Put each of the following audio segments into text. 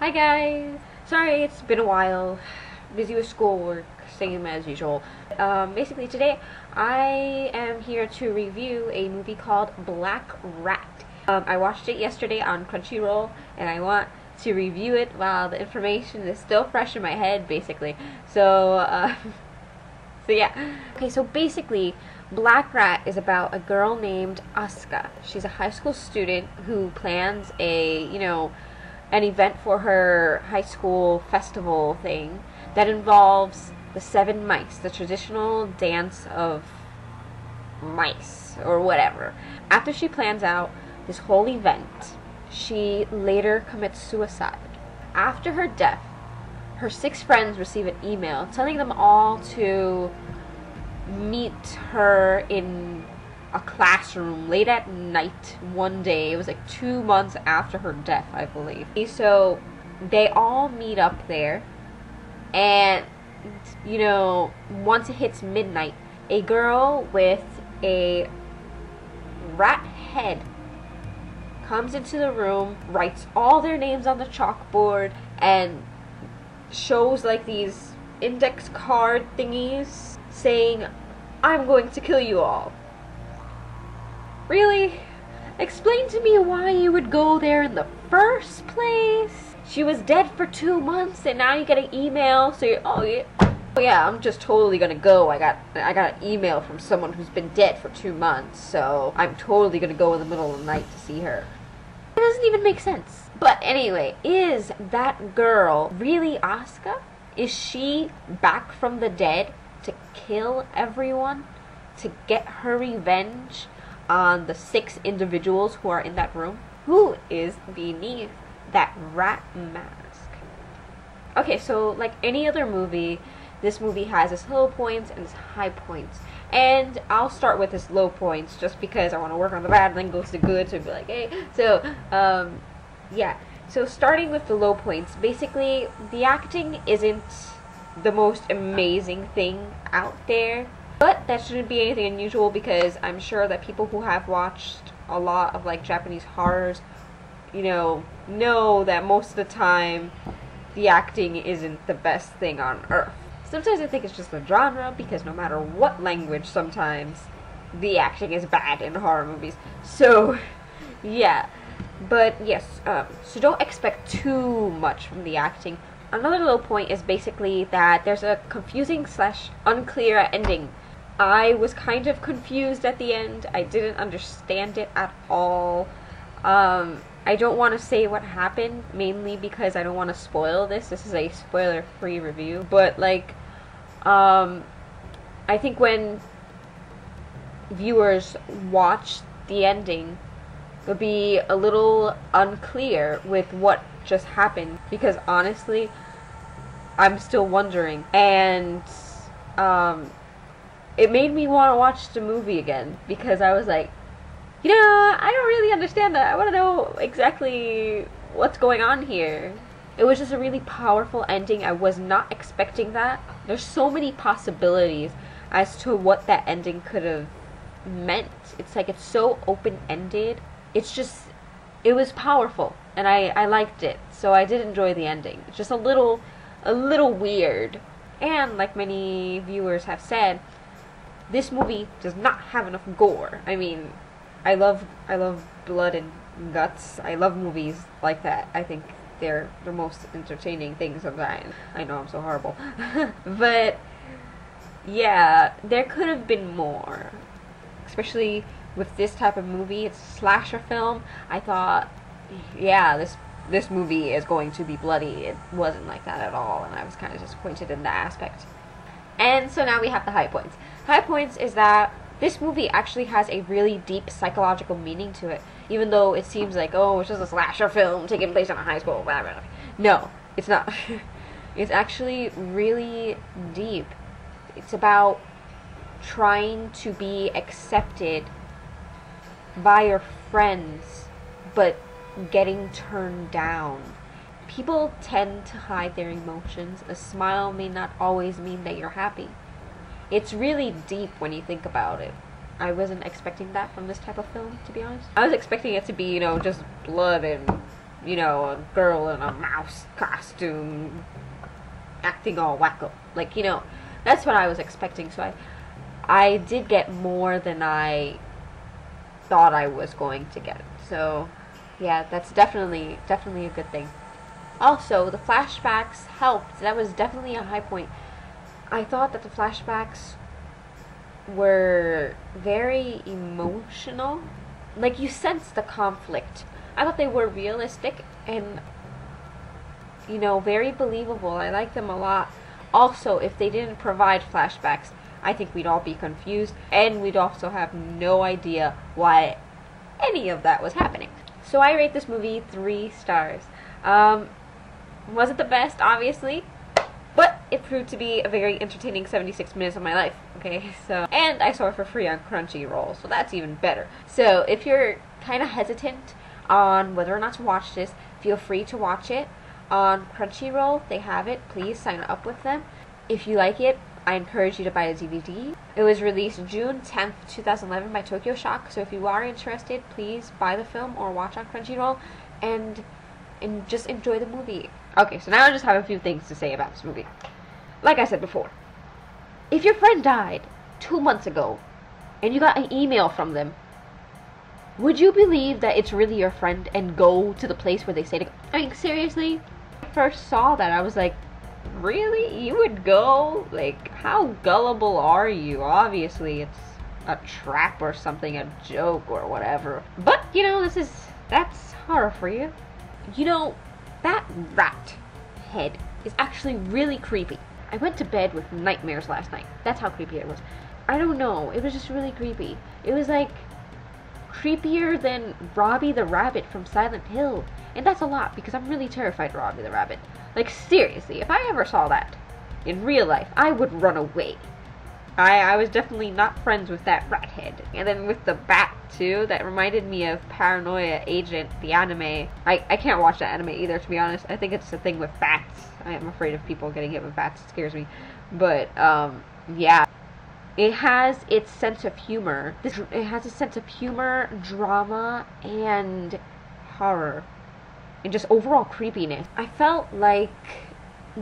Hi guys! Sorry, it's been a while. Busy with schoolwork, same as usual. Um, basically, today I am here to review a movie called Black Rat. Um, I watched it yesterday on Crunchyroll, and I want to review it while the information is still fresh in my head, basically. So, uh, so yeah. Okay, so basically, Black Rat is about a girl named Asuka. She's a high school student who plans a, you know, an event for her high school festival thing that involves the seven mice, the traditional dance of mice or whatever. After she plans out this whole event, she later commits suicide. After her death, her six friends receive an email telling them all to meet her in a classroom late at night one day. It was like two months after her death, I believe. So they all meet up there, and you know, once it hits midnight, a girl with a rat head comes into the room, writes all their names on the chalkboard, and shows like these index card thingies saying, I'm going to kill you all. Really? Explain to me why you would go there in the first place. She was dead for two months and now you get an email, so you're, oh yeah. Oh yeah, I'm just totally gonna go. I got I got an email from someone who's been dead for two months, so I'm totally gonna go in the middle of the night to see her. It doesn't even make sense. But anyway, is that girl really Asuka? Is she back from the dead to kill everyone? To get her revenge on the six individuals who are in that room? Who is beneath that rat mask? Okay, so like any other movie, this movie has its low points and its high points. And I'll start with its low points just because I want to work on the bad and then go to the good, so be like, hey. So, um, yeah. So starting with the low points, basically the acting isn't the most amazing thing out there. But that shouldn't be anything unusual because I'm sure that people who have watched a lot of like Japanese horrors, you know, know that most of the time the acting isn't the best thing on earth. Sometimes I think it's just the genre because no matter what language, sometimes the acting is bad in horror movies. So, yeah. But yes, um, so don't expect too much from the acting. Another little point is basically that there's a confusing slash unclear ending. I was kind of confused at the end. I didn't understand it at all. Um, I don't want to say what happened, mainly because I don't want to spoil this. This is a spoiler free review. But, like, um, I think when viewers watch the ending, it'll be a little unclear with what just happened. Because honestly, I'm still wondering. And, um, it made me want to watch the movie again because I was like, you know, I don't really understand that. I want to know exactly what's going on here. It was just a really powerful ending. I was not expecting that. There's so many possibilities as to what that ending could have meant. It's like it's so open ended. It's just, it was powerful, and I I liked it. So I did enjoy the ending. It's just a little, a little weird. And like many viewers have said, this movie does not have enough gore. I mean, I love I love blood and guts. I love movies like that. I think they're the most entertaining things sometimes. I know I'm so horrible. but yeah, there could have been more. Especially with this type of movie, it's a slasher film. I thought yeah, this this movie is going to be bloody. It wasn't like that at all, and I was kind of disappointed in that aspect. And so now we have the high points. High points is that this movie actually has a really deep psychological meaning to it, even though it seems like, oh, it's just a slasher film taking place in a high school, blah. No, it's not. it's actually really deep. It's about trying to be accepted by your friends, but getting turned down. People tend to hide their emotions. A smile may not always mean that you're happy. It's really deep when you think about it. I wasn't expecting that from this type of film, to be honest. I was expecting it to be, you know, just blood and you know, a girl in a mouse costume acting all wacko. Like, you know, that's what I was expecting. So I I did get more than I thought I was going to get. So, yeah, that's definitely definitely a good thing. Also, the flashbacks helped. That was definitely a high point. I thought that the flashbacks were very emotional. Like you sense the conflict. I thought they were realistic and you know, very believable. I like them a lot. Also, if they didn't provide flashbacks, I think we'd all be confused and we'd also have no idea why any of that was happening. So I rate this movie three stars. Um, was it the best? Obviously. But it proved to be a very entertaining 76 minutes of my life. Okay, so. And I saw it for free on Crunchyroll, so that's even better. So if you're kind of hesitant on whether or not to watch this, feel free to watch it on Crunchyroll. They have it. Please sign up with them. If you like it, I encourage you to buy a DVD. It was released June 10th, 2011 by Tokyo Shock. So if you are interested, please buy the film or watch on Crunchyroll and and just enjoy the movie. Okay, so now I just have a few things to say about this movie. Like I said before, if your friend died two months ago and you got an email from them, would you believe that it's really your friend and go to the place where they say to go? I mean, seriously? When I first saw that, I was like, really? You would go? Like, how gullible are you? Obviously, it's a trap or something, a joke or whatever. But, you know, this is, that's horror for you. You know, that rat head is actually really creepy. I went to bed with nightmares last night. That's how creepy it was. I don't know. It was just really creepy. It was like creepier than Robbie the Rabbit from Silent Hill. And that's a lot because I'm really terrified of Robbie the Rabbit. Like, seriously, if I ever saw that in real life, I would run away. I, I was definitely not friends with that rat head. And then with the bat, too, that reminded me of Paranoia Agent, the anime. I, I can't watch that anime either, to be honest. I think it's the thing with bats. I am afraid of people getting hit with bats. It scares me. But, um, yeah. It has its sense of humor. It has a sense of humor, drama, and horror. And just overall creepiness. I felt like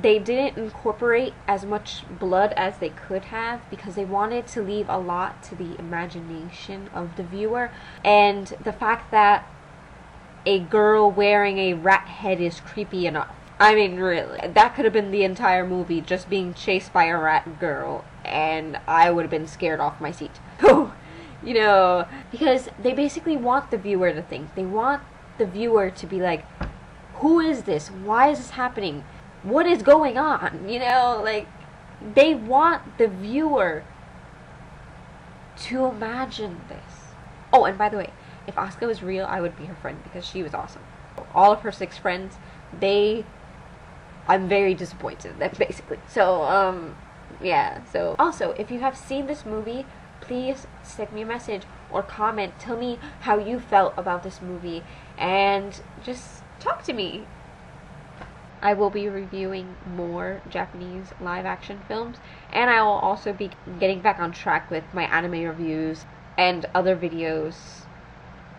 they didn't incorporate as much blood as they could have because they wanted to leave a lot to the imagination of the viewer and the fact that a girl wearing a rat head is creepy enough. I mean, really, that could have been the entire movie just being chased by a rat girl, and I would have been scared off my seat. you know, because they basically want the viewer to think. They want the viewer to be like, who is this? Why is this happening? What is going on? You know, like they want the viewer to imagine this. Oh, and by the way, if Asuka was real, I would be her friend because she was awesome. All of her six friends, they I'm very disappointed that basically. So, um yeah, so also, if you have seen this movie, please send me a message or comment. Tell me how you felt about this movie and just talk to me. I will be reviewing more Japanese live action films, and I will also be getting back on track with my anime reviews and other videos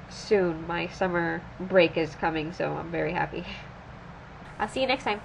soon. My summer break is coming, so I'm very happy. I'll see you next time.